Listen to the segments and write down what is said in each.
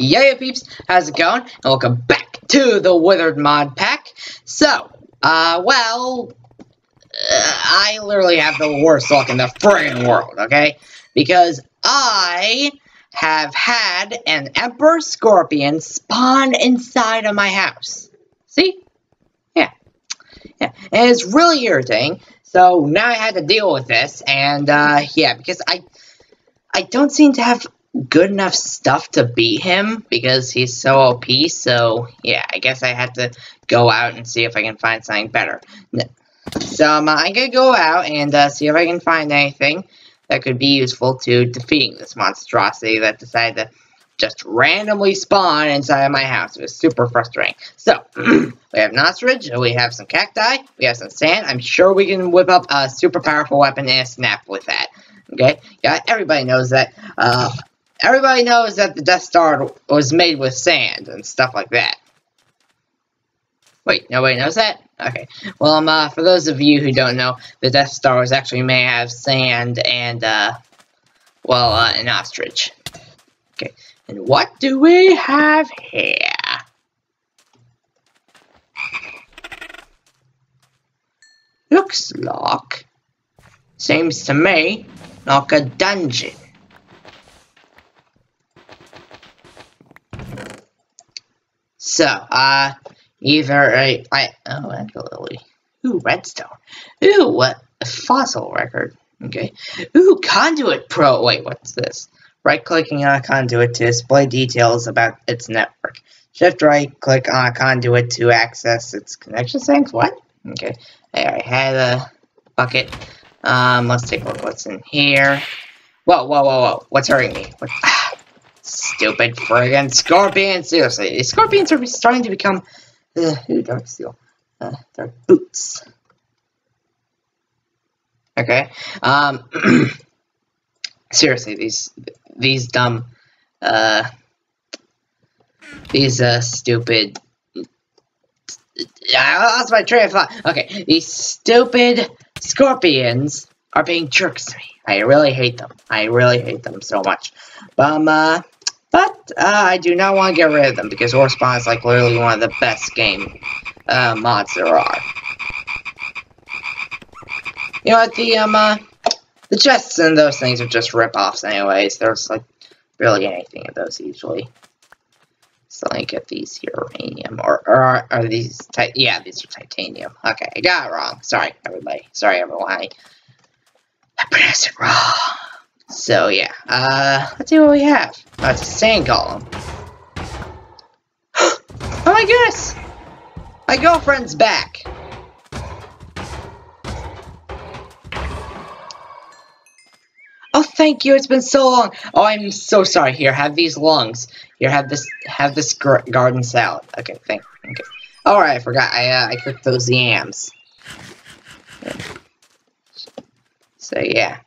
Yeah, peeps, how's it going? And welcome back to the Withered Mod Pack. So, uh, well, uh, I literally have the worst luck in the friggin' world, okay? Because I have had an Emperor Scorpion spawn inside of my house. See? Yeah. Yeah, and it's really irritating. So now I had to deal with this, and, uh, yeah, because I, I don't seem to have good enough stuff to beat him because he's so OP. So yeah, I guess I had to go out and see if I can find something better. So um, I'm gonna go out and uh, see if I can find anything that could be useful to defeating this monstrosity that decided to just randomly spawn inside of my house. It was super frustrating. So, we have Nostrich, we have some cacti, we have some sand. I'm sure we can whip up a super powerful weapon and a snap with that. Okay? Yeah, everybody knows that. Uh, Everybody knows that the Death Star was made with sand and stuff like that. Wait, nobody knows that? Okay. Well, um, uh, for those of you who don't know, the Death Star was actually made out of sand and, uh, well, uh, an ostrich. Okay. And what do we have here? Looks like, seems to me, like a dungeon. So, uh, either a, I, oh, absolutely. Ooh, redstone. Ooh, what, a fossil record. Okay. Ooh, conduit pro, wait, what's this? Right-clicking on a conduit to display details about its network. Shift right, click on a conduit to access its connection settings. What? Okay. I had a bucket. Um, let's take a look what's in here. Whoa, whoa, whoa, whoa. What's hurting me? What? Stupid friggin' scorpions! Seriously, scorpions are starting to become. Uh, ooh, dark steel. Uh, they're boots. Okay. Um. seriously, these these dumb. Uh. These uh stupid. I lost my train of thought. Okay, these stupid scorpions are being jerks to me. I really hate them. I really hate them so much. But, um, uh, but uh, I do not want to get rid of them because Spawn is like literally one of the best game uh, mods there are. You know what, the, um, uh, the chests and those things are just rip-offs anyways. There's, like, barely anything of those usually. So let me get these uranium, or, or are, are these, yeah, these are titanium. Okay, I got it wrong. Sorry, everybody. Sorry, everyone. I, I pronounced it wrong. So yeah, uh, let's see what we have. Oh, it's a sand golem. oh my goodness! My girlfriend's back! Oh, thank you. It's been so long. Oh, I'm so sorry. Here, have these lungs. Here, have this. Have this garden salad. Okay, thank. Okay. All right, I forgot. I uh, I cooked those yams. So yeah.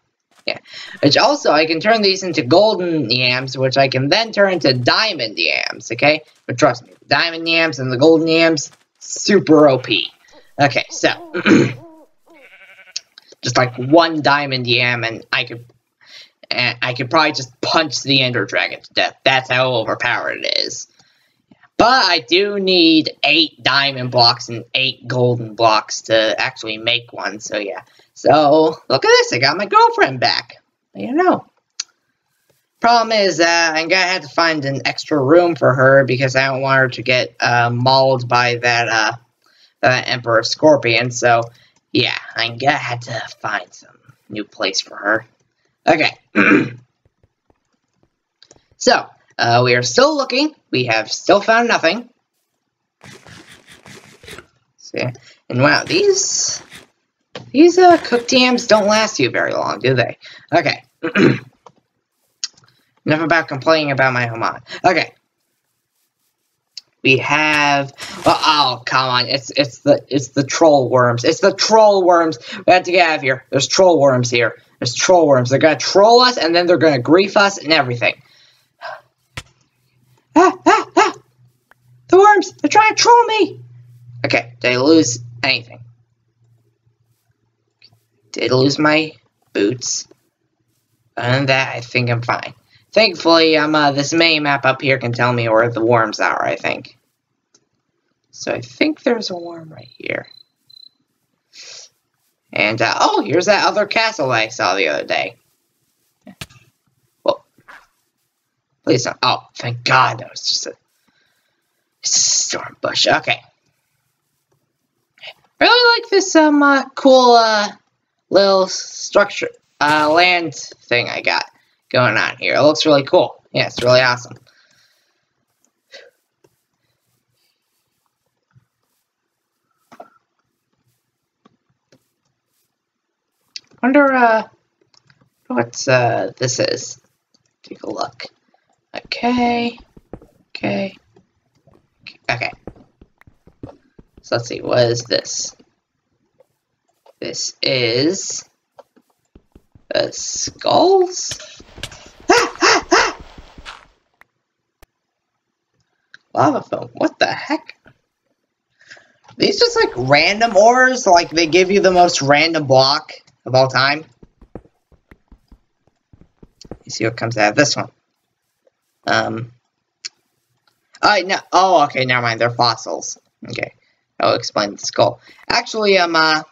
Which also, I can turn these into golden yams, which I can then turn into diamond yams, okay? But trust me, diamond yams and the golden yams, super OP. Okay, so. just like one diamond yam, and I could... And I could probably just punch the Ender Dragon to death. That's how overpowered it is. But I do need eight diamond blocks and eight golden blocks to actually make one, so yeah. So, look at this, I got my girlfriend back. You know. Problem is, uh, I'm gonna have to find an extra room for her because I don't want her to get uh, mauled by that uh, uh, Emperor Scorpion. So, yeah, I'm gonna have to find some new place for her. Okay. so, uh, we are still looking. We have still found nothing. See, and wow, these these uh, cooked yams don't last you very long, do they? Okay. Enough about complaining about my home. Okay. We have oh, oh come on, it's it's the it's the troll worms. It's the troll worms. We have to get out of here. There's troll worms here. There's troll worms. They're gonna troll us and then they're gonna grief us and everything. Ah, ah, ah! The worms! They're trying to troll me! Okay, did I lose anything? Did lose my boots. Other than that, I think I'm fine. thankfully, um, uh, this main map up here can tell me where the worms are, I think. So I think there's a worm right here. And, uh, oh, here's that other castle I saw the other day. Well, please don't. Oh, thank God, that was just a, storm bush. Okay. Really like this, um, uh, cool, uh, little structure, uh, land thing I got going on here. It looks really cool. Yeah, it's really awesome. wonder uh what uh this is. Take a look. Okay. Okay. Okay. So let's see, what is this? This is the skulls? Lava foam, what the heck? These just like random ores, like they give you the most random block of all time. You see what comes out of this one. Um. Oh, no. Oh, okay, never mind. They're fossils. Okay. I'll explain the skull. Actually, um, uh.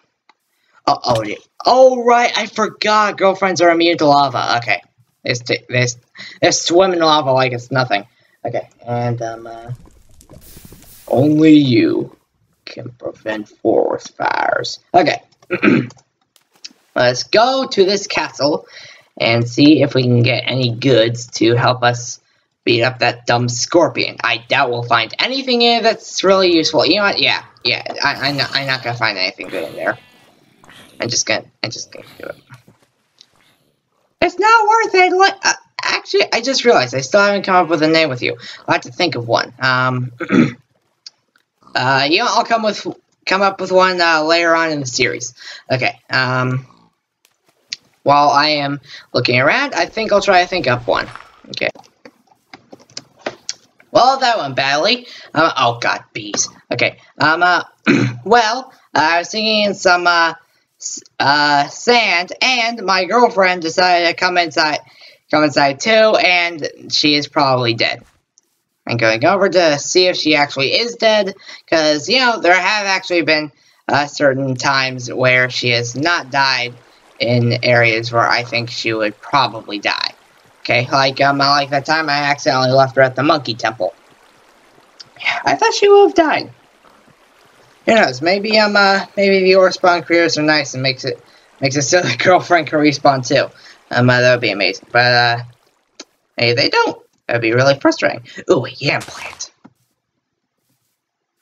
Oh, oh, oh, right. I forgot. Girlfriends are immune to lava. Okay. They, they, they swim in lava like it's nothing. Okay. And, um, uh. Only you can prevent forest fires. Okay. Let's go to this castle and see if we can get any goods to help us beat up that dumb scorpion. I doubt we'll find anything in that's really useful. You know what? Yeah, yeah. I, am not. I'm not gonna find anything good in there. I'm just gonna. I'm just can't do it. It's not worth it. Like, uh, actually, I just realized I still haven't come up with a name with you. I have to think of one. Um. uh, you know, I'll come with come up with one uh, later on in the series. Okay. Um while I am looking around, I think I'll try to think up one. Okay. Well, that went badly. Um, oh, God, bees. Okay. Um, uh, well, I was thinking some, uh, uh, sand, and my girlfriend decided to come inside, come inside too, and she is probably dead. I'm going over to see if she actually is dead, because, you know, there have actually been, uh, certain times where she has not died, in areas where I think she would probably die. Okay, like um, like that time I accidentally left her at the monkey temple. I thought she would have died. Who knows? Maybe um, uh, maybe the ore spawn creators are nice and makes it makes it so the girlfriend can respawn too. Um, uh, that would be amazing. But uh, maybe they don't. That'd be really frustrating. Ooh, a yam plant.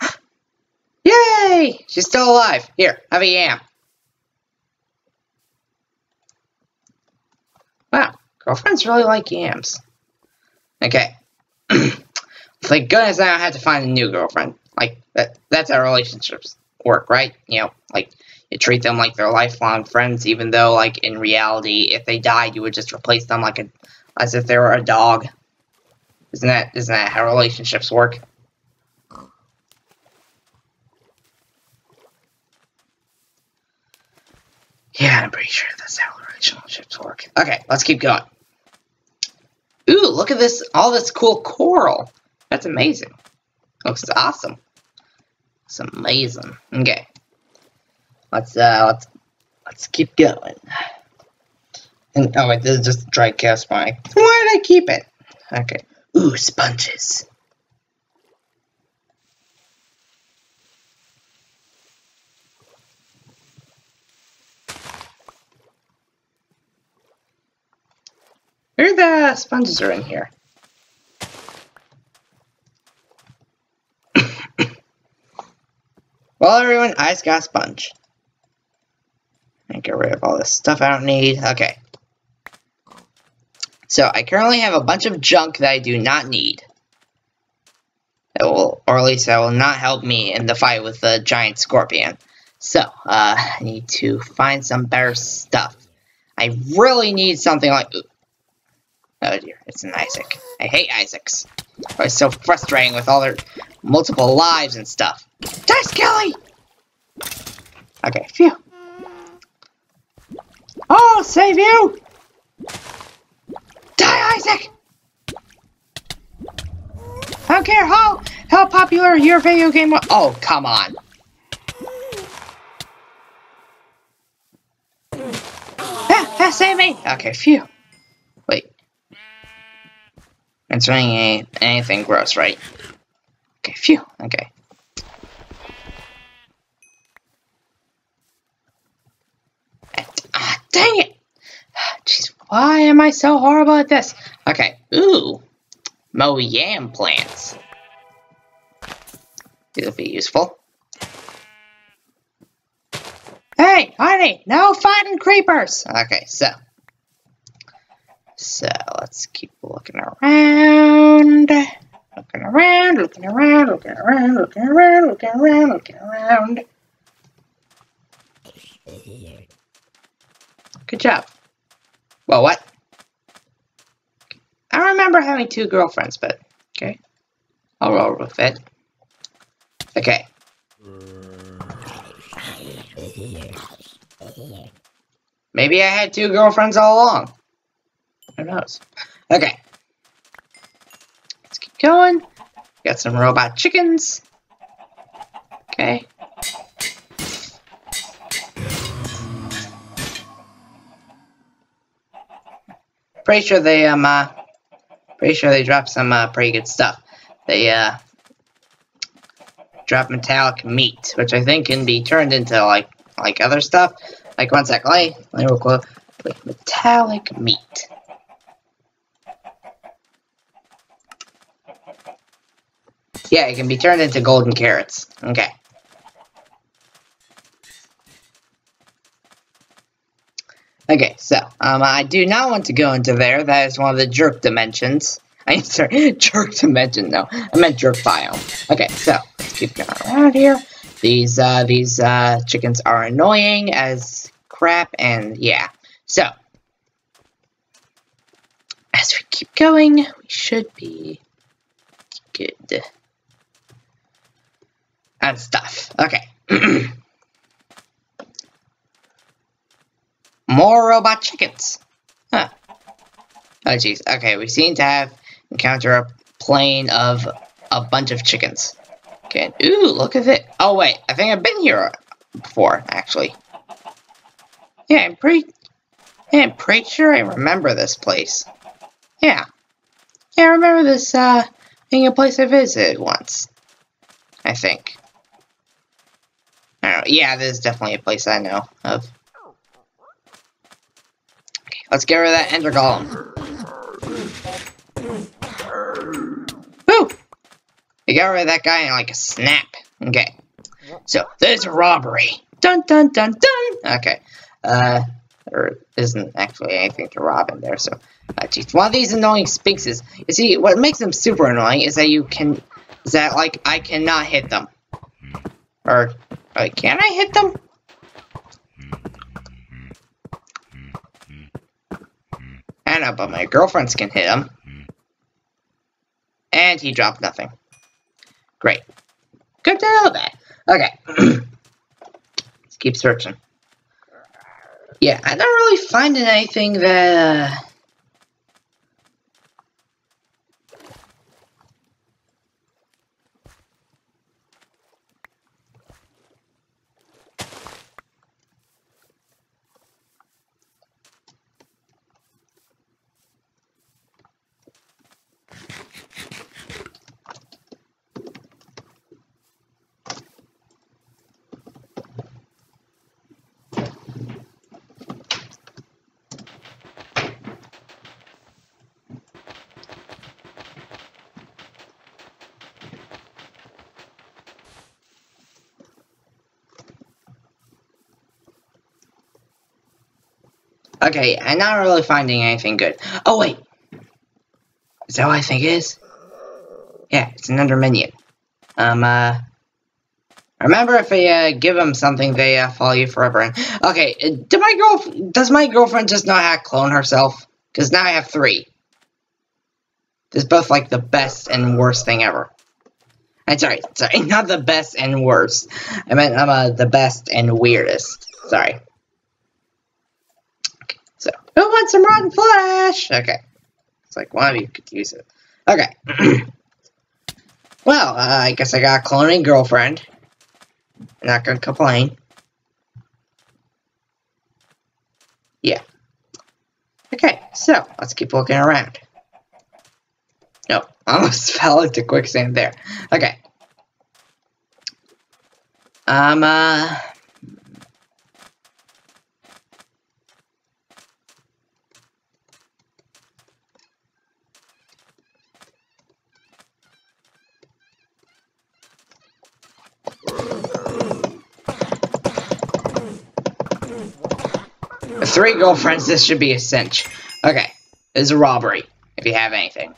Yay! She's still alive. Here, have a yam. Wow, girlfriends really like yams. Okay. Thank goodness I don't have to find a new girlfriend. That, that's how relationships work, right? You know, like, you treat them like they're lifelong friends, even though, like, in reality, if they died, you would just replace them like a, as if they were a dog. Isn't that, isn't that how relationships work? Yeah, I'm pretty sure that's how relationships work. Okay, let's keep going. Ooh, look at this, all this cool coral. That's amazing. Looks awesome. It's amazing. Okay. Let's uh let's let's keep going. And oh wait, this is just dry cast Why did I keep it? Okay. Ooh, sponges. Maybe the sponges are in here. Well, everyone, I just got a sponge. And get rid of all this stuff I don't need. Okay. So, I currently have a bunch of junk that I do not need. That will, or at least that will not help me in the fight with the giant scorpion. So, uh, I need to find some better stuff. I really need something like... Oh dear, it's an Isaac. I hate Isaacs. Oh, it's so frustrating with all their multiple lives and stuff. Die, Skelly! Okay, phew. Oh, save you! Die, Isaac! I don't care how how popular your video game was. Oh, come on. Ah, ah, save me. Okay, phew. It's running any, anything gross, right? Okay, phew. Okay. Ah, dang it. Jeez, why am I so horrible at this? Okay. Ooh. Mow yam plants. These will be useful. Hey, honey, no fighting creepers! Okay, so. So, let's keep looking around. Looking around, looking around, looking around, looking around, looking around, looking around. Good job. Well, what? I remember having two girlfriends, but okay. I'll roll with it. Okay. Maybe I had two girlfriends all along. Who knows? Okay. Let's keep going. Got some robot chickens. Okay. Pretty sure they um uh, pretty sure they dropped some uh, pretty good stuff. They uh drop metallic meat, which I think can be turned into like like other stuff. Like one sec, me, let me real quick. Wait, metallic meat. Yeah, it can be turned into golden carrots. Okay. Okay, so, um, I do not want to go into there. That is one of the jerk dimensions. I am sorry, jerk dimension, no. I meant jerk biome. Okay, so, let's keep going around here. These, uh, these, uh, chickens are annoying as crap, and yeah. So, as we keep going, we should be good. And stuff. Okay. More robot chickens. Huh. Oh, jeez. Okay, we seem to have encounter a plane of a bunch of chickens. Okay. Ooh, look at it. Oh, wait. I think I've been here before, actually. Yeah, I'm pretty... Yeah, I'm pretty sure I remember this place. Yeah. Yeah, I remember this, uh, being a place I visited once. I think. Yeah, this is definitely a place I know of. Okay, let's get rid of that ender golem. Woo! We got rid of that guy in like a snap. Okay. So, there's a robbery. Dun dun dun dun! Okay. Uh, there isn't actually anything to rob in there, so... Uh, geez. One of these annoying sphinxes. You see, what makes them super annoying is that you can... Is that, like, I cannot hit them. Or, like, can I hit them? I know, but my girlfriends can hit him. And he dropped nothing. Great. Good to know that. Okay. Let's keep searching. Yeah, I'm not really finding anything that... Uh, Okay, I'm not really finding anything good. Oh, wait. Is that what I think it is? Yeah, it's another minion. Um, uh... Remember, if I uh, give them something, they uh, follow you forever. And, okay, uh, do my girl does my girlfriend just know how to clone herself? Because now I have three. This is both like the best and worst thing ever. I'm sorry, sorry, not the best and worst. I meant I'm uh, the best and weirdest. Sorry. Who wants some rotten flesh? Okay. It's like one of you could use it. Okay. uh, I guess I got a cloning girlfriend. I'm not gonna complain. Yeah. Okay, so let's keep looking around. No, almost fell into quicksand there. Okay. Um, uh... Three girlfriends, this should be a cinch. Okay, is a robbery, if you have anything.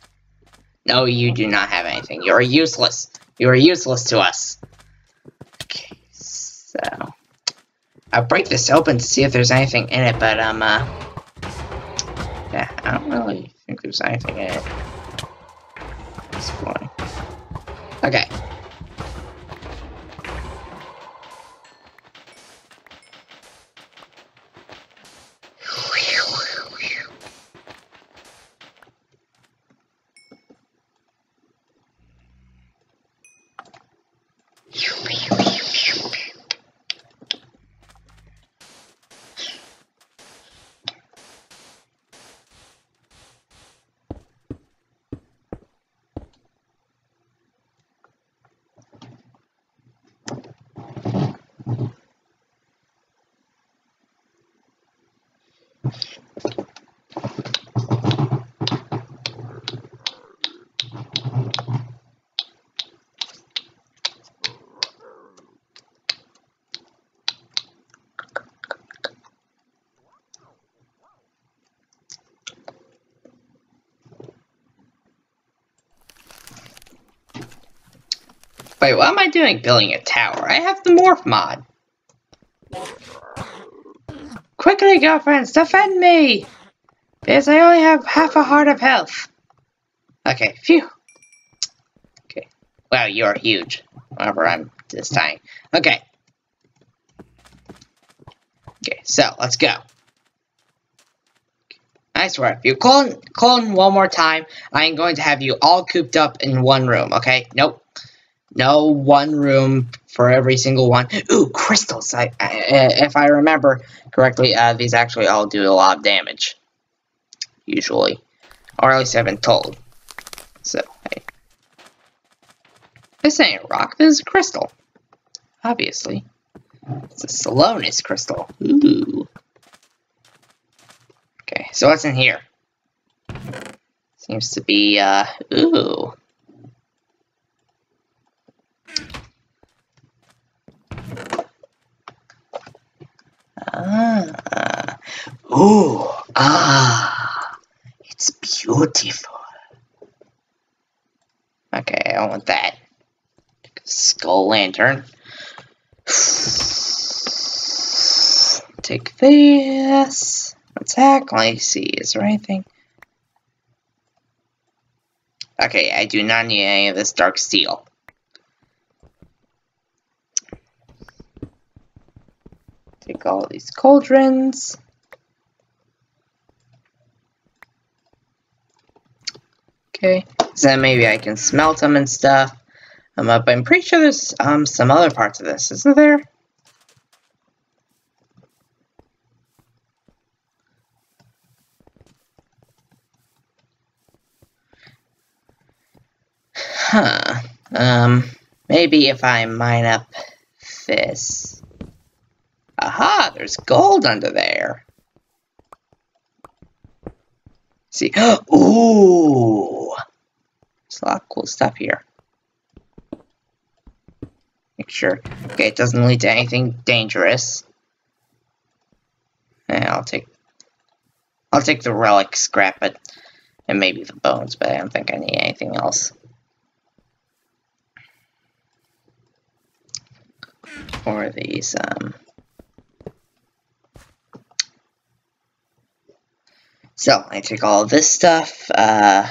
No, you do not have anything. You are useless. You are useless to us. Okay, so... I'll break this open to see if there's anything in it, but, um, uh... Yeah, I don't really think there's anything in it. This point. Okay. Wait, what am I doing building a tower? I have the morph mod. Quickly, girlfriends, defend me! Because I only have half a heart of health. Okay, phew. Okay. Wow, you're huge. Whenever I'm this tiny. Okay. Okay, so, let's go. I swear, if you call in one more time, I am going to have you all cooped up in one room, okay? Nope. No one room for every single one. Ooh, crystals. I, I if I remember correctly, uh, these actually all do a lot of damage. Usually. Or at least I've been told. So, hey. This ain't rock, this is crystal. Obviously. It's a Celonis crystal. Ooh. Okay, so what's in here? Seems to be, uh, ooh. Ah. Ooh. Ah. It's beautiful. Okay, I want that. Skull lantern. Take this. Attack. Let me see. Is there anything? Okay, I do not need any of this dark steel. Take all these cauldrons. Okay, so then maybe I can smelt them and stuff. Um, but I'm pretty sure there's um some other parts of this, isn't there? Huh. Um, maybe if I mine up this. Aha, there's gold under there. See, ooh, there's a lot of cool stuff here. Make sure, okay, it doesn't lead to anything dangerous. Yeah, I'll take, I'll take the relic, scrap it, and maybe the bones, but I don't think I need anything else. Or these, um, So I take all this stuff. Uh,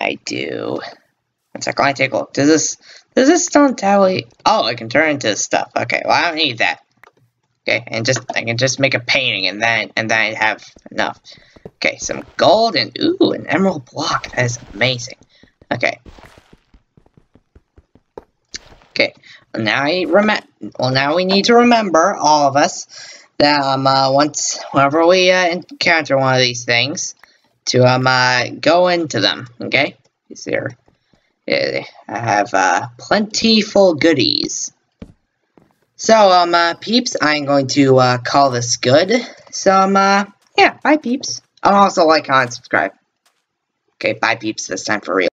I do. One second. I take a look. Does this does this stone tally? Oh, I can turn into stuff. Okay. Well, I don't need that. Okay, and just I can just make a painting, and then and then I have enough. Okay, some gold and ooh, an emerald block. That is amazing. Okay. Okay. Now I remember. Well, now we need to remember all of us that um uh, once whenever we uh, encounter one of these things to um uh, go into them. Okay, is there? I have uh, plentiful goodies. So, um, uh, peeps, I'm going to, uh, call this good. So, um, uh, yeah, bye, peeps. Also like, comment, subscribe. Okay, bye, peeps, this time for real.